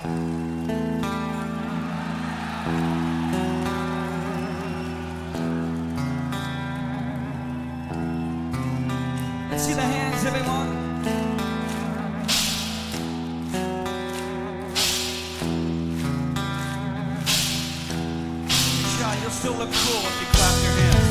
Let's see the hands, everyone. Sean, you'll still look cool if you clap your hands.